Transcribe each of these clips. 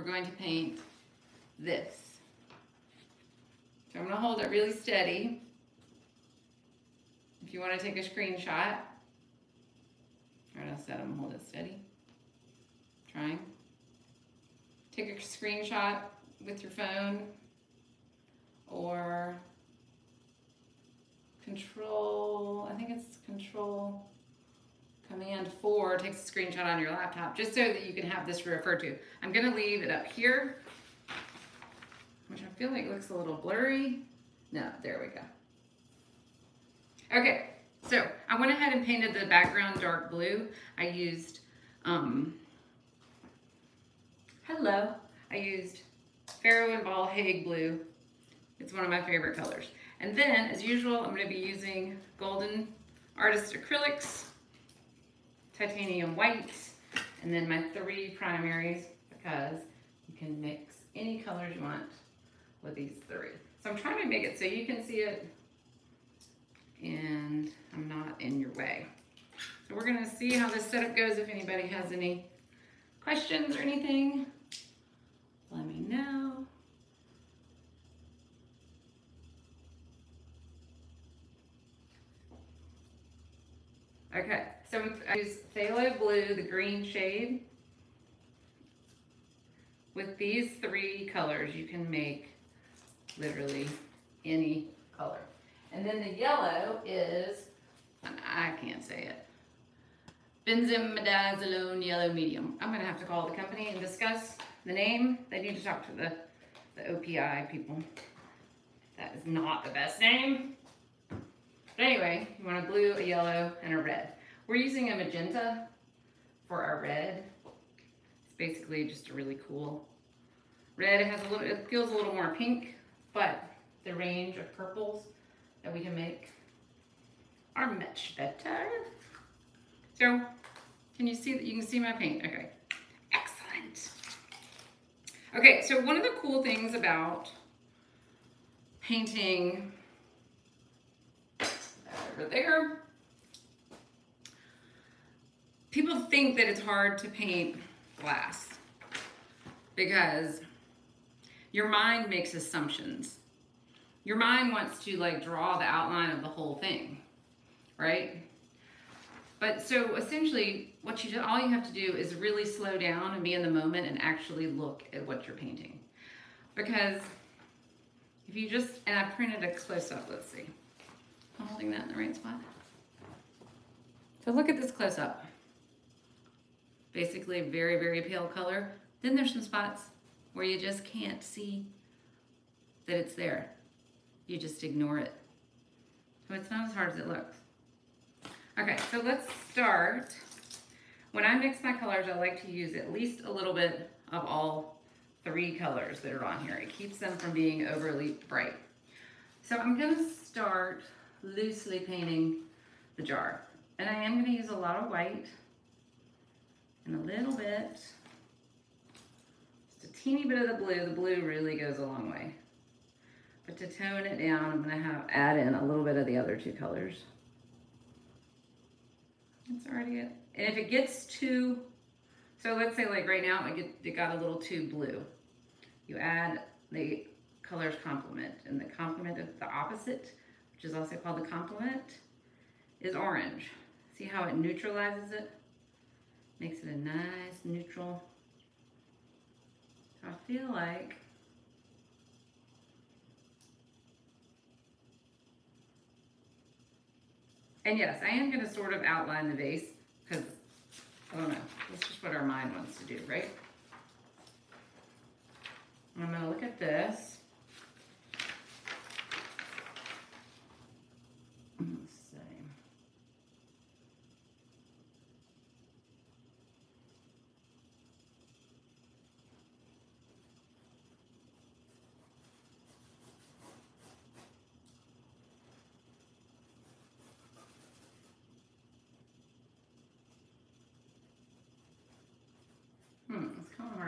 we're going to paint this. So I'm gonna hold it really steady. If you wanna take a screenshot, or else set them, hold it steady. Trying. Take a screenshot with your phone or control, I think it's control command four takes a screenshot on your laptop just so that you can have this referred to. I'm gonna leave it up here, which I feel like looks a little blurry. No, there we go. Okay, so I went ahead and painted the background dark blue. I used, um, hello, I used Farrow and Ball Hague blue. It's one of my favorite colors. And then, as usual, I'm gonna be using Golden Artist Acrylics, Titanium White, and then my three primaries because you can mix any colors you want with these three. So I'm trying to make it so you can see it and I'm not in your way. So we're gonna see how this setup goes. If anybody has any questions or anything, let me know. Okay, so I use Phthalo Blue, the green shade. With these three colors, you can make literally any color. And then the yellow is, I can't say it, benzimidazolone yellow medium. I'm gonna have to call the company and discuss the name. They need to talk to the, the OPI people. That is not the best name. But anyway, you want a blue, a yellow, and a red. We're using a magenta for our red. It's basically just a really cool red. It has a little, it feels a little more pink, but the range of purples that we can make are much better. So, can you see that? You can see my paint. Okay, excellent. Okay, so one of the cool things about painting over there, people think that it's hard to paint glass because your mind makes assumptions your mind wants to like draw the outline of the whole thing, right? But so essentially what you do, all you have to do is really slow down and be in the moment and actually look at what you're painting. Because if you just, and I printed a close up, let's see. I'm holding that in the right spot. So look at this close up. Basically very, very pale color. Then there's some spots where you just can't see that it's there you just ignore it. So it's not as hard as it looks. Okay, so let's start. When I mix my colors, I like to use at least a little bit of all three colors that are on here. It keeps them from being overly bright. So I'm gonna start loosely painting the jar. And I am gonna use a lot of white and a little bit, just a teeny bit of the blue. The blue really goes a long way. But to tone it down, I'm gonna have add in a little bit of the other two colors. It's already, it. and if it gets too, so let's say like right now it, get, it got a little too blue. You add the colors complement, and the complement of the opposite, which is also called the complement, is orange. See how it neutralizes it? Makes it a nice neutral. I feel like And yes, I am going to sort of outline the vase because, I don't know, that's just what our mind wants to do, right? I'm going to look at this.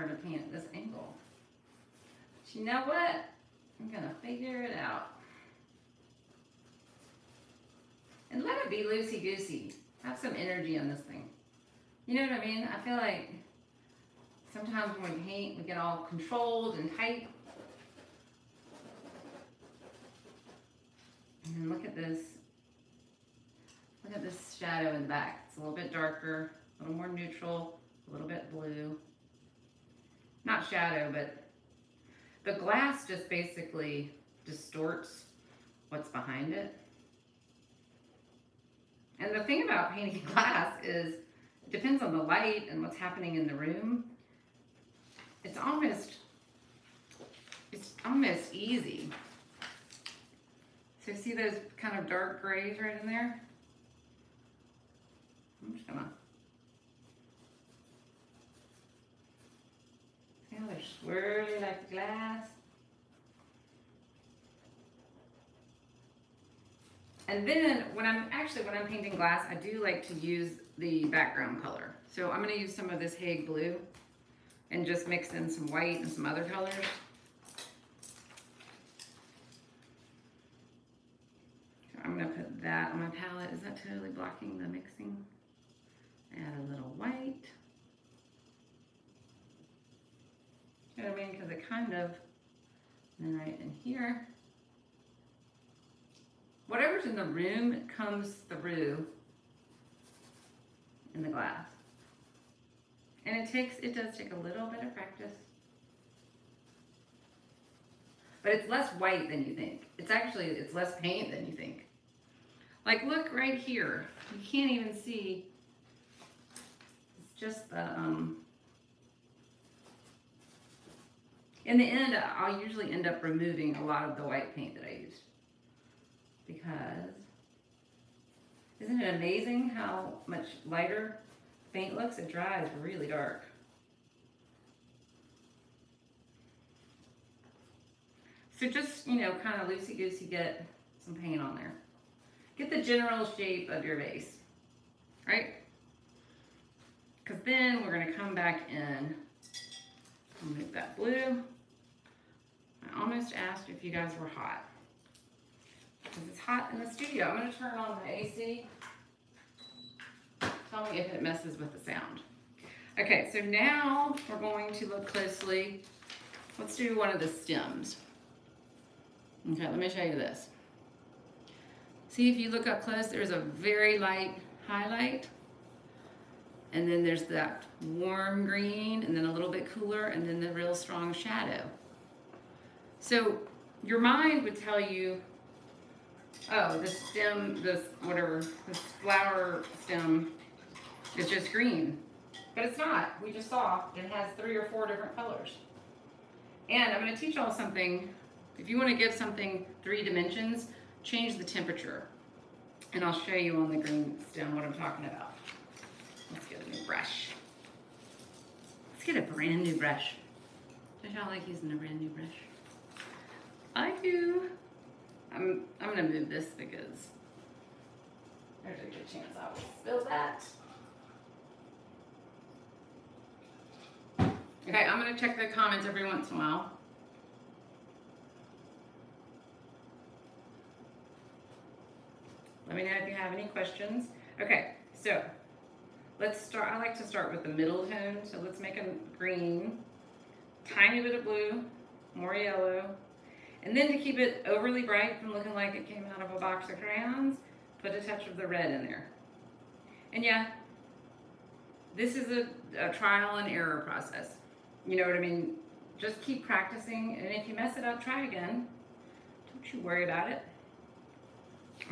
To paint this angle. But you know what? I'm gonna figure it out. And let it be loosey-goosey. Have some energy on this thing. You know what I mean? I feel like sometimes when we paint, we get all controlled and tight. And look at this. Look at this shadow in the back. It's a little bit darker, a little more neutral, a little bit blue. Not shadow, but the glass just basically distorts what's behind it. And the thing about painting glass is it depends on the light and what's happening in the room. It's almost, it's almost easy. So see those kind of dark grays right in there? I'm just gonna. How they're swirly like glass? And then when I'm actually when I'm painting glass, I do like to use the background color. So I'm gonna use some of this Hague blue and just mix in some white and some other colors. I'm gonna put that on my palette. Is that totally blocking the mixing? Add a little white. You know what I mean? Because it kind of, and then right in here. Whatever's in the room comes through in the glass. And it takes, it does take a little bit of practice. But it's less white than you think. It's actually, it's less paint than you think. Like look right here. You can't even see. It's just the, um, in the end, I'll usually end up removing a lot of the white paint that I used. Because, isn't it amazing how much lighter paint looks? It dries really dark. So just, you know, kind of loosey-goosey get some paint on there. Get the general shape of your vase, right? Because then we're going to come back in. Move that blue. I almost asked if you guys were hot. Because it's hot in the studio. I'm going to turn on the AC. Tell me if it messes with the sound. Okay, so now we're going to look closely. Let's do one of the stems. Okay, let me show you this. See if you look up close, there's a very light highlight. And then there's that warm green and then a little bit cooler and then the real strong shadow. So your mind would tell you, oh, the stem, this whatever, this flower stem is just green. But it's not. We just saw it has three or four different colors. And I'm going to teach y'all something. If you want to give something three dimensions, change the temperature. And I'll show you on the green stem what I'm talking about. Let's get a new brush. Let's get a brand new brush. Don't y'all like using a brand new brush? I do. I'm, I'm gonna move this because there's a good chance I will spill that. Okay, I'm gonna check the comments every once in a while. Let me know if you have any questions. Okay, so let's start. I like to start with the middle tone. So let's make a green, tiny bit of blue, more yellow. And then to keep it overly bright from looking like it came out of a box of crayons, put a touch of the red in there. And yeah, this is a, a trial and error process. You know what I mean? Just keep practicing. And if you mess it up, try again. Don't you worry about it.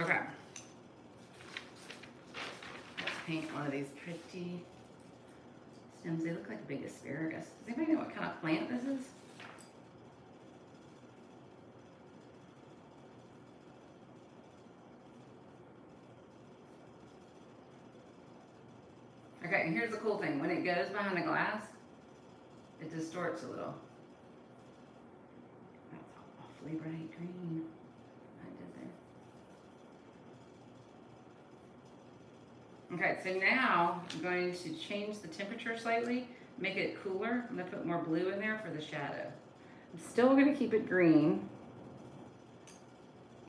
Okay Let's paint one of these pretty stems. They look like big asparagus. Does anybody know what kind of plant this is? Okay, and here's the cool thing. When it goes behind the glass, it distorts a little. That's awfully bright green. I did there. Okay, so now I'm going to change the temperature slightly, make it cooler. I'm gonna put more blue in there for the shadow. I'm still gonna keep it green.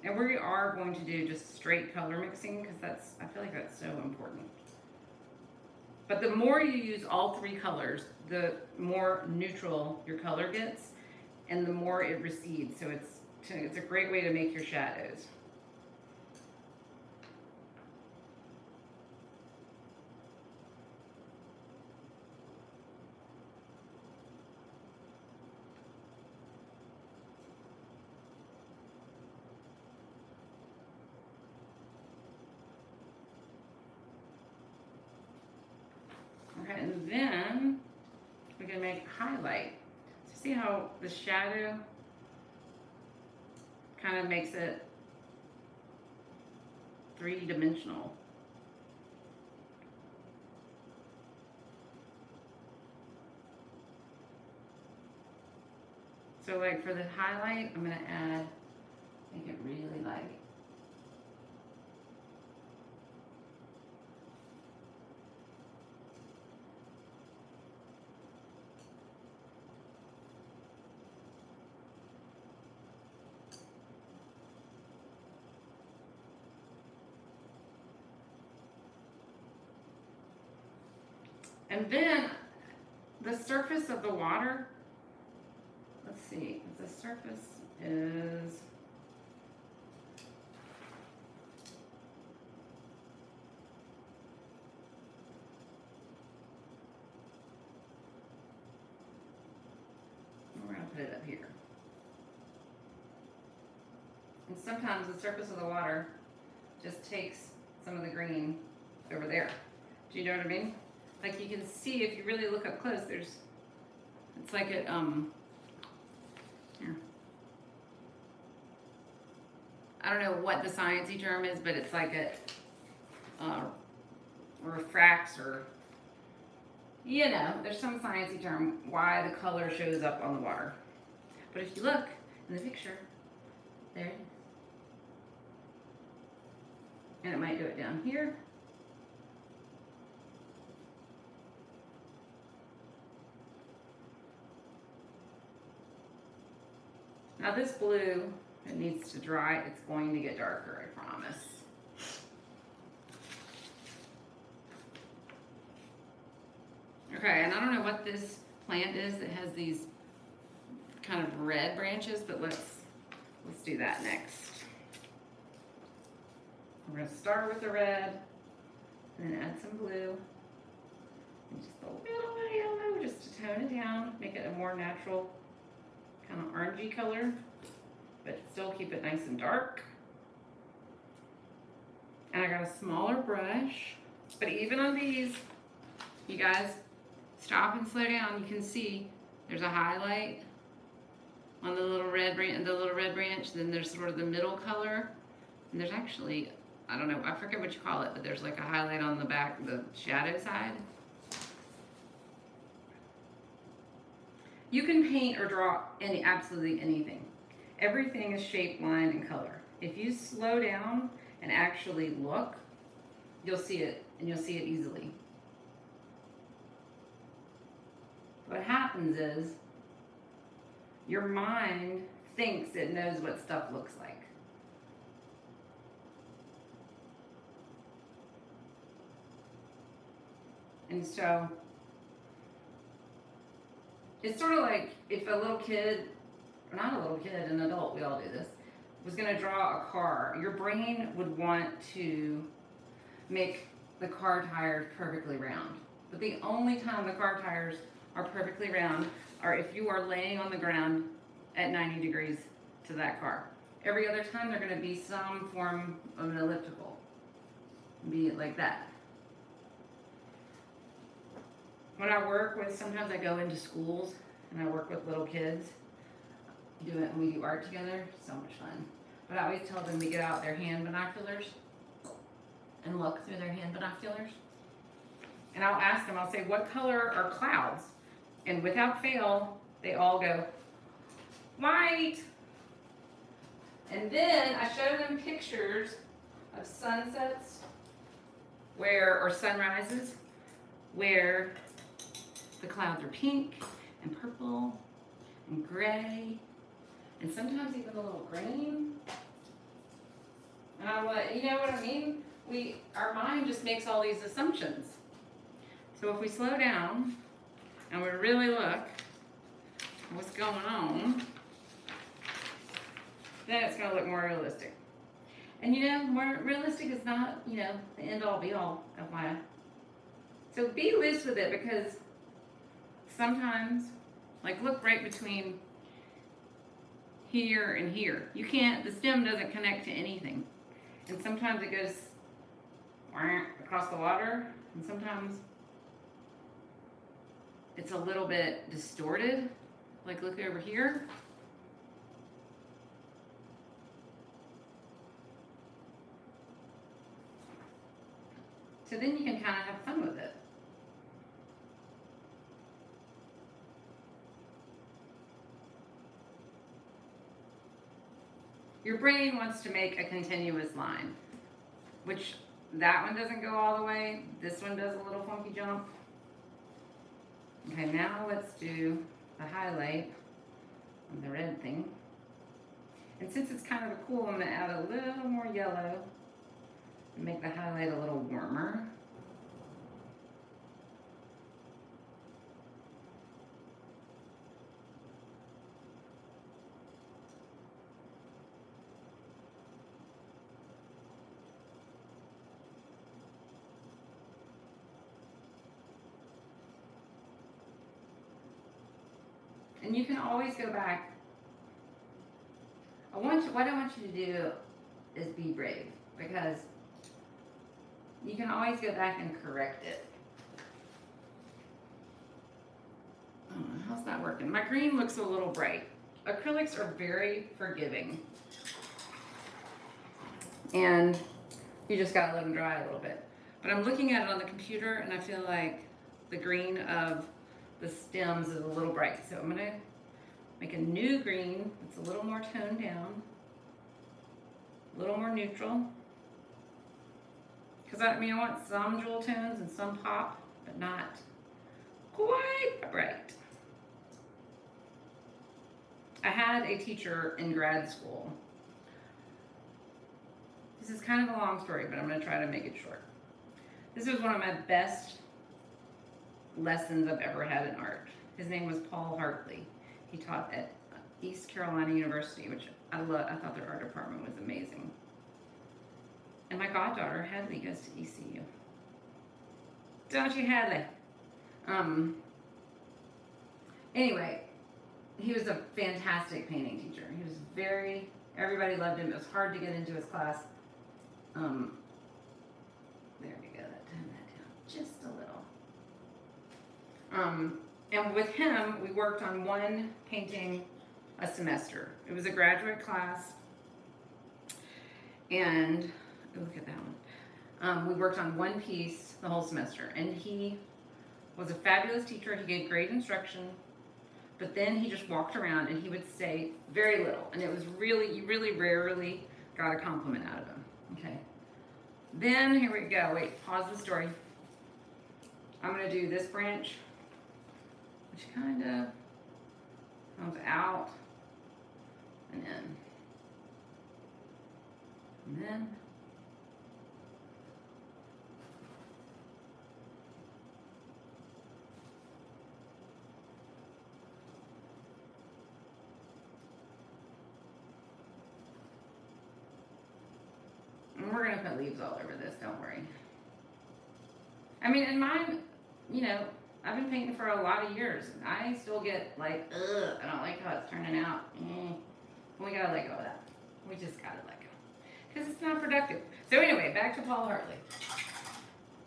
And we are going to do just straight color mixing because that's, I feel like that's so important. But the more you use all three colors, the more neutral your color gets and the more it recedes. So it's, it's a great way to make your shadows. Okay, and then we can make highlight. So see how the shadow kind of makes it three-dimensional. So like for the highlight, I'm gonna add, make it really light. And then the surface of the water, let's see, the surface is we're gonna put it up here. And sometimes the surface of the water just takes some of the green over there. Do you know what I mean? Like you can see if you really look up close, there's, it's like it, um, here. I don't know what the sciencey term is, but it's like it, uh, refracts or, you know, there's some sciencey term why the color shows up on the water. But if you look in the picture, there it is. And it might do it down here. Now this blue, it needs to dry. It's going to get darker, I promise. Okay, and I don't know what this plant is that has these kind of red branches, but let's let's do that next. We're gonna start with the red, and then add some blue, and just a little bit of yellow, just to tone it down, make it a more natural kind of orangey color, but still keep it nice and dark. And I got a smaller brush, but even on these, you guys stop and slow down. You can see there's a highlight on the little red branch, the little red branch. Then there's sort of the middle color, and there's actually I don't know, I forget what you call it, but there's like a highlight on the back, the shadow side. You can paint or draw any absolutely anything. Everything is shape, line, and color. If you slow down and actually look, you'll see it, and you'll see it easily. What happens is, your mind thinks it knows what stuff looks like. And so it's sort of like if a little kid, not a little kid, an adult, we all do this, was going to draw a car, your brain would want to make the car tires perfectly round. But the only time the car tires are perfectly round are if you are laying on the ground at 90 degrees to that car. Every other time they're going to be some form of an elliptical. Be it like that. When I work with, sometimes I go into schools and I work with little kids. Do it and we do art together. So much fun. But I always tell them to get out their hand binoculars and look through their hand binoculars. And I'll ask them, I'll say, what color are clouds? And without fail, they all go, white. And then I show them pictures of sunsets where, or sunrises, where the clouds are pink and purple and gray and sometimes even a little green. And I'm like, you know what I mean? We, our mind just makes all these assumptions. So if we slow down and we really look what's going on, then it's gonna look more realistic. And you know, more realistic is not, you know, the end all be all of life. So be loose with it because sometimes, like look right between here and here. You can't, the stem doesn't connect to anything. And sometimes it goes across the water and sometimes it's a little bit distorted. Like look over here. So then you can kind of have fun with it. Your brain wants to make a continuous line, which that one doesn't go all the way. This one does a little funky jump. Okay, now let's do the highlight on the red thing. And since it's kind of cool, I'm gonna add a little more yellow and make the highlight a little warmer. And you can always go back. I want you, what I want you to do is be brave because you can always go back and correct it. Oh, how's that working? My green looks a little bright. Acrylics are very forgiving. And you just gotta let them dry a little bit. But I'm looking at it on the computer and I feel like the green of the stems is a little bright. So I'm gonna make a new green that's a little more toned down, a little more neutral. Because I mean, I want some jewel tones and some pop, but not quite bright. I had a teacher in grad school. This is kind of a long story, but I'm to try to make it short. This was one of my best lessons I've ever had in art. His name was Paul Hartley. He taught at East Carolina University, which I love. I thought their art department was amazing. And my goddaughter Hadley goes to ECU. Don't you, Hadley? Um. Anyway, he was a fantastic painting teacher. He was very. Everybody loved him. It was hard to get into his class. Um. There we go. That tone that down just a little. Um, and with him, we worked on one painting a semester. It was a graduate class. And look at that one. Um, we worked on one piece the whole semester. And he was a fabulous teacher. He gave great instruction. But then he just walked around and he would say very little. And it was really, you really rarely got a compliment out of him. Okay. Then, here we go. Wait, pause the story. I'm going to do this branch which kind of comes out and in. And then we're gonna put leaves all over this, don't worry. I mean, in mine, you know, I've been painting for a lot of years. And I still get like, ugh, I don't like how it's turning out. Mm. We gotta let go of that. We just gotta let go. Because it's not productive. So anyway, back to Paul Hartley.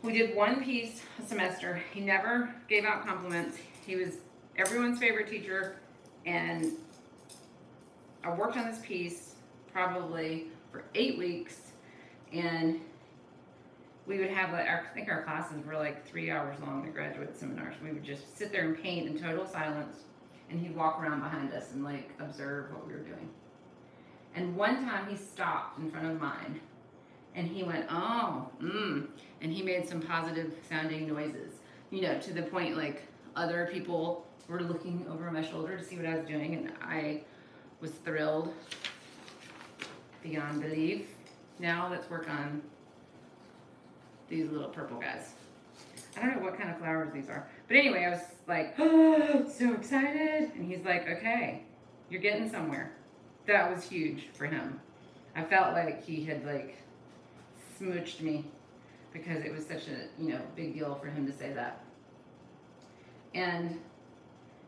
We did one piece a semester. He never gave out compliments. He was everyone's favorite teacher. And I worked on this piece probably for eight weeks. And we would have like our, I think our classes were like three hours long, the graduate seminars. We would just sit there and paint in total silence, and he'd walk around behind us and like observe what we were doing. And one time he stopped in front of mine, and he went, "Oh, mmm," and he made some positive sounding noises. You know, to the point like other people were looking over my shoulder to see what I was doing, and I was thrilled beyond belief. Now let's work on these little purple guys. I don't know what kind of flowers these are. But anyway, I was like, oh, so excited. And he's like, okay, you're getting somewhere. That was huge for him. I felt like he had like smooched me because it was such a, you know, big deal for him to say that. And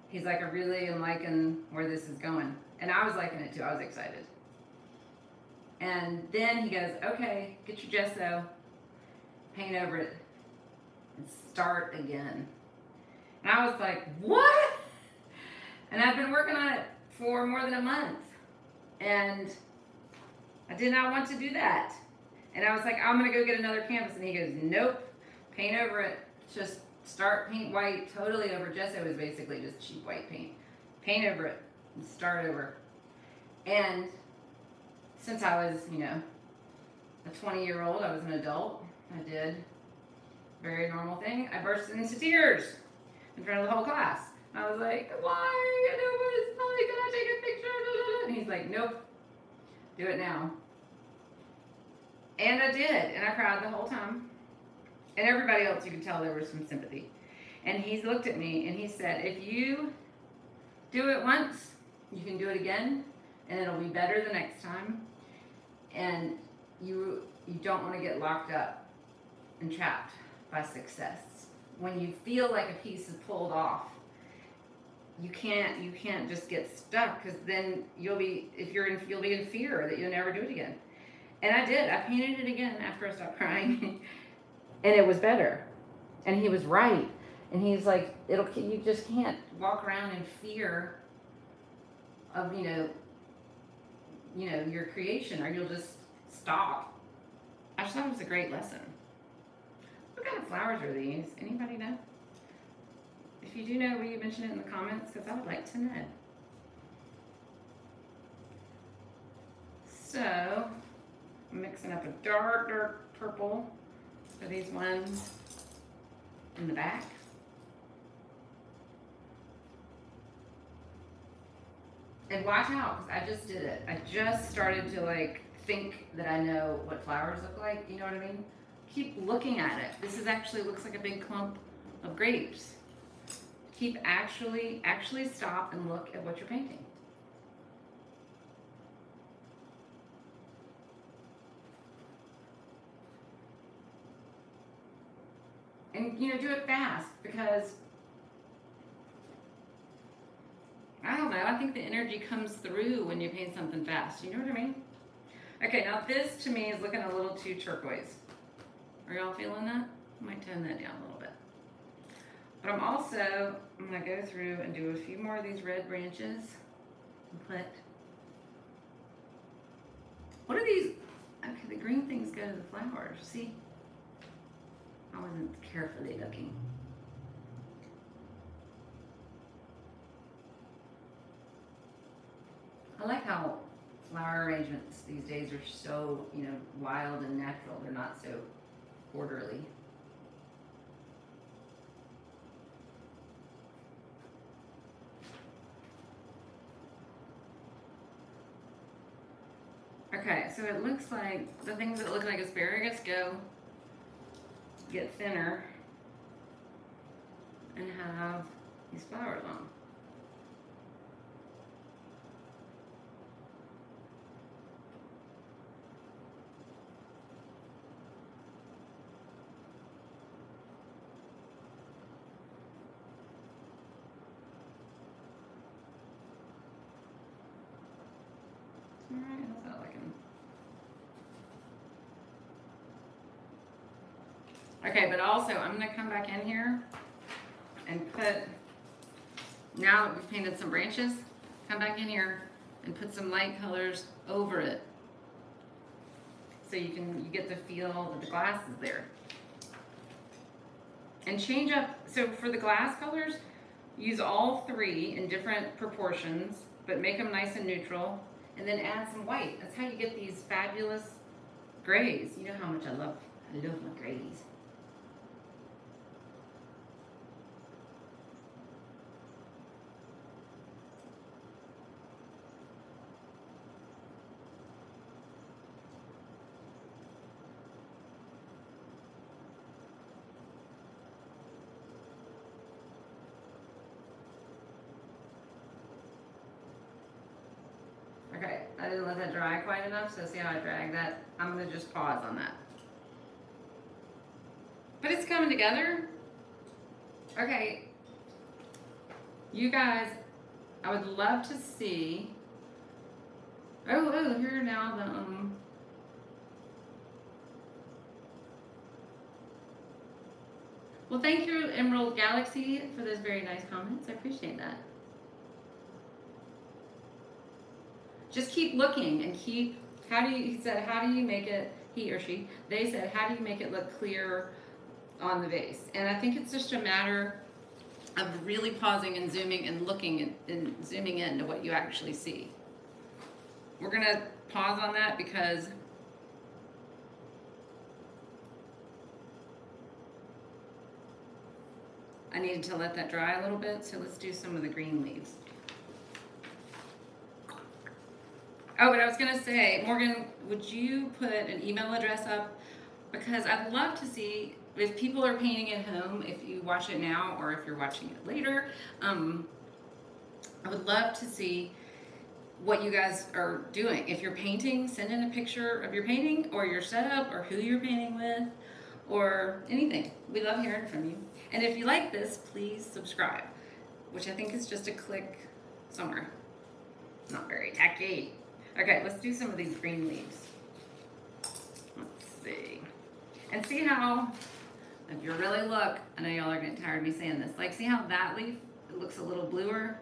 he's like, I really am liking where this is going. And I was liking it too. I was excited. And then he goes, okay, get your gesso, paint over it, and start again. And I was like, what? And I've been working on it for more than a month. And I did not want to do that. And I was like, I'm going to go get another canvas. And he goes, nope, paint over it. Just start paint white totally over. Gesso is basically just cheap white paint. Paint over it and start over. And since I was, you know, a 20 year old, I was an adult. I did very normal thing. I burst into tears in front of the whole class. I was like, why? Know it's probably gonna take a picture. And he's like, nope, do it now. And I did, and I cried the whole time. And everybody else, you could tell there was some sympathy. And he looked at me and he said, if you do it once, you can do it again, and it'll be better the next time. And you you don't want to get locked up and trapped by success. When you feel like a piece is pulled off, you can't you can't just get stuck because then you'll be if you're in you'll be in fear that you'll never do it again. And I did. I painted it again after I stopped crying, and it was better. And he was right. And he's like, it'll you just can't walk around in fear of you know you know your creation, or you'll just stop. I just thought it was a great lesson. Kind of flowers are these? Anybody know? If you do know, will you mention it in the comments? Because I would like to know. So, I'm mixing up a dark, dark purple for these ones in the back. And watch out, because I just did it. I just started to like think that I know what flowers look like. You know what I mean? Keep looking at it. This is actually looks like a big clump of grapes. Keep actually, actually stop and look at what you're painting. And you know, do it fast because I don't know. I think the energy comes through when you paint something fast. You know what I mean? Okay, now this to me is looking a little too turquoise. Are y'all feeling that? I might tone that down a little bit. But I'm also, I'm gonna go through and do a few more of these red branches and put, what are these? Okay, the green things go to the flowers, see? I wasn't carefully looking. I like how flower arrangements these days are so, you know, wild and natural. They're not so orderly. Okay, so it looks like the things that look like asparagus go get thinner and have these flowers on. Alright, how's that looking? Okay, but also I'm gonna come back in here and put, now that we've painted some branches, come back in here and put some light colors over it. So you can, you get the feel that the glass is there. And change up, so for the glass colors, use all three in different proportions, but make them nice and neutral and then add some white. That's how you get these fabulous grays. You know how much I love, I love my grays. Okay, I didn't let that dry quite enough, so see how I drag that? I'm gonna just pause on that. But it's coming together. Okay. You guys, I would love to see. Oh, oh, here now the um. Well, thank you, Emerald Galaxy, for those very nice comments. I appreciate that. Just keep looking and keep. How do you? He said, how do you make it? He or she. They said, how do you make it look clear on the vase? And I think it's just a matter of really pausing and zooming and looking and, and zooming in to what you actually see. We're gonna pause on that because I needed to let that dry a little bit, so let's do some of the green leaves. Oh, but I was gonna say, Morgan, would you put an email address up? Because I'd love to see if people are painting at home, if you watch it now or if you're watching it later. Um, I would love to see what you guys are doing. If you're painting, send in a picture of your painting or your setup or who you're painting with or anything. We love hearing from you. And if you like this, please subscribe, which I think is just a click somewhere. Not very tacky. Okay, let's do some of these green leaves. Let's see. And see how, if you really look, I know y'all are getting tired of me saying this, like see how that leaf looks a little bluer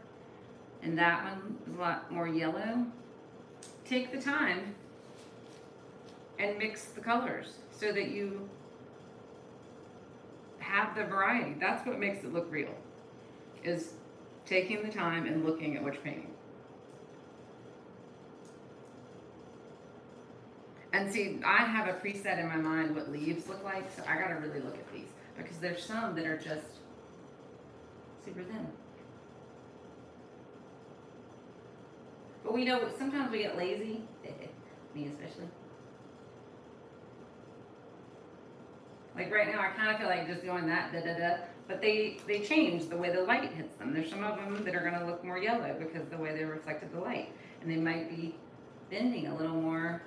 and that one is a lot more yellow? Take the time and mix the colors so that you have the variety. That's what makes it look real, is taking the time and looking at which painting. And see, I have a preset in my mind what leaves look like, so I gotta really look at these because there's some that are just super thin. But we know sometimes we get lazy, me especially. Like right now, I kind of feel like just doing that, da da da. But they they change the way the light hits them. There's some of them that are gonna look more yellow because the way they reflected the light, and they might be bending a little more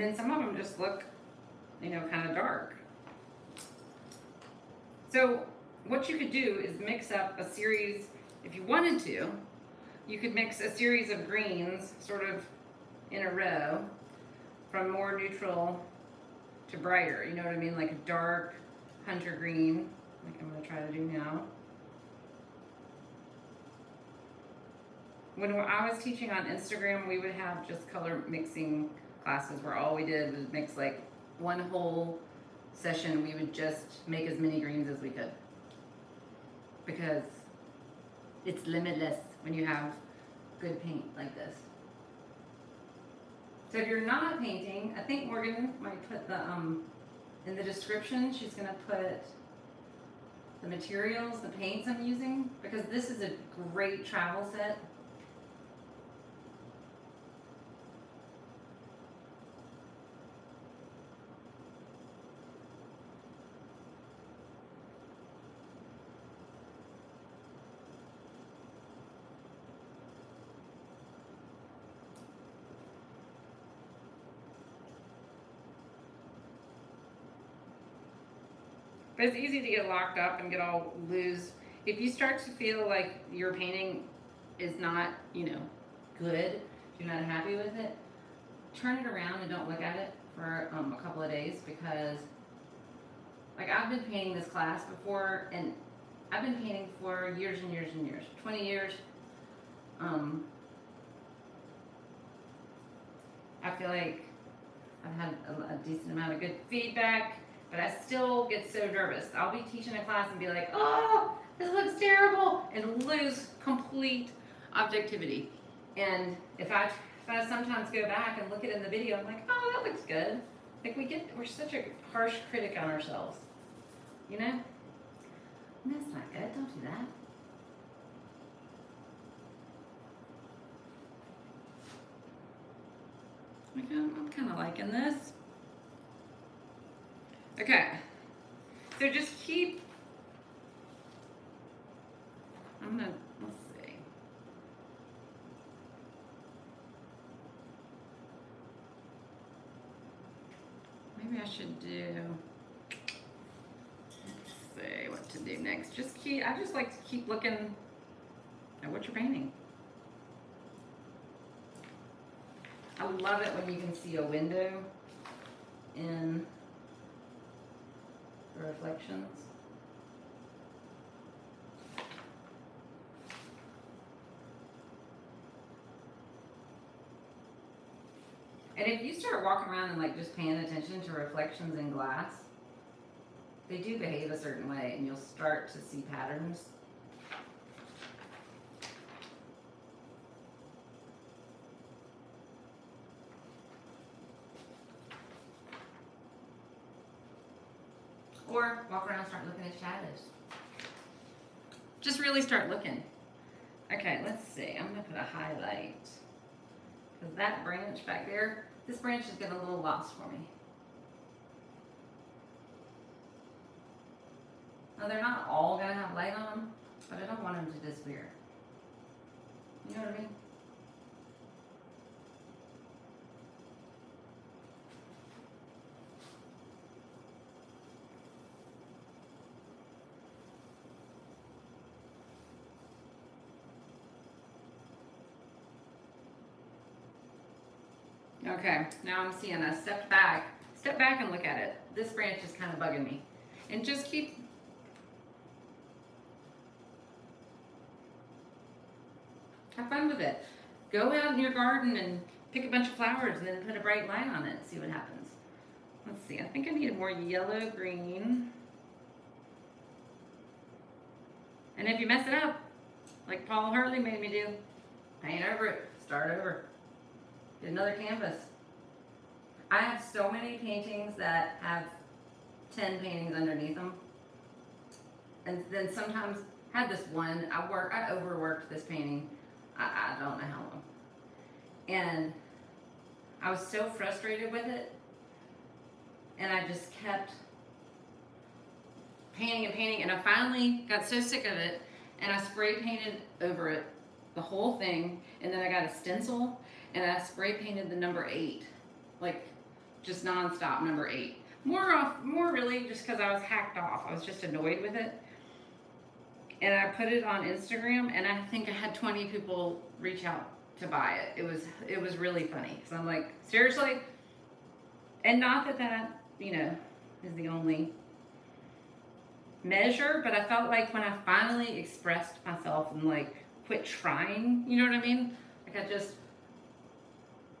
And then some of them just look, you know, kind of dark. So what you could do is mix up a series, if you wanted to, you could mix a series of greens sort of in a row from more neutral to brighter. You know what I mean? Like a dark hunter green, like I'm gonna try to do now. When I was teaching on Instagram, we would have just color mixing classes where all we did was mix like one whole session, we would just make as many greens as we could. Because it's limitless when you have good paint like this. So if you're not painting, I think Morgan might put the, um, in the description, she's gonna put the materials, the paints I'm using, because this is a great travel set But it's easy to get locked up and get all loose. If you start to feel like your painting is not, you know, good, you're not happy with it, turn it around and don't look at it for um, a couple of days because, like, I've been painting this class before and I've been painting for years and years and years, 20 years. Um, I feel like I've had a, a decent amount of good feedback but I still get so nervous. I'll be teaching a class and be like, oh, this looks terrible, and lose complete objectivity. And if I, if I sometimes go back and look at it in the video, I'm like, oh, that looks good. Like we get, we're such a harsh critic on ourselves, you know? And that's not good, don't do that. I'm kind of liking this. Okay, so just keep, I'm gonna, let's see. Maybe I should do, let's see what to do next. Just keep, I just like to keep looking at what you're painting. I love it when you can see a window in reflections. And if you start walking around and like just paying attention to reflections in glass, they do behave a certain way and you'll start to see patterns. Or walk around and start looking at shadows. Just really start looking. Okay, let's see. I'm gonna put a highlight. Because that branch back there, this branch is getting a little lost for me. Now they're not all gonna have light on them, but I don't want them to disappear. You know what I mean? Okay, now I'm seeing a step back. Step back and look at it. This branch is kind of bugging me. And just keep have fun with it. Go out in your garden and pick a bunch of flowers and then put a bright light on it and see what happens. Let's see, I think I need more yellow green. And if you mess it up, like Paul Hurley made me do, paint over it, start over. Get another canvas. I have so many paintings that have 10 paintings underneath them. And then sometimes had this one, I work, I overworked this painting. I, I don't know how long. And I was so frustrated with it. And I just kept painting and painting. And I finally got so sick of it. And I spray painted over it the whole thing. And then I got a stencil and I spray painted the number eight, like just nonstop number eight. More off, more really just because I was hacked off. I was just annoyed with it. And I put it on Instagram and I think I had 20 people reach out to buy it. It was, it was really funny. So I'm like, seriously? And not that that, you know, is the only measure, but I felt like when I finally expressed myself and like quit trying, you know what I mean? Like I just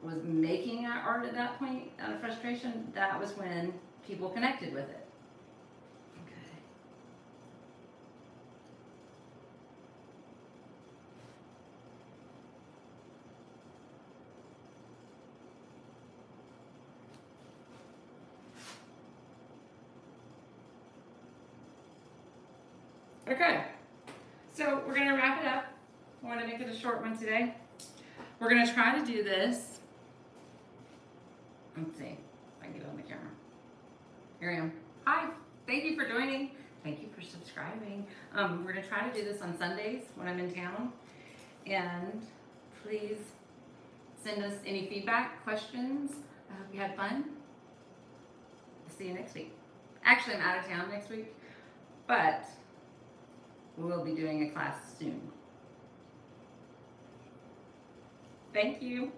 was making art at that point out of frustration, that was when people connected with it. Okay. Okay, so we're gonna wrap it up. I wanna make it a short one today. We're gonna try to do this Let's see if I can get on the camera. Here I am. Hi, thank you for joining. Thank you for subscribing. Um, we're gonna try to do this on Sundays when I'm in town. And please send us any feedback, questions. I hope you had fun. See you next week. Actually, I'm out of town next week, but we will be doing a class soon. Thank you.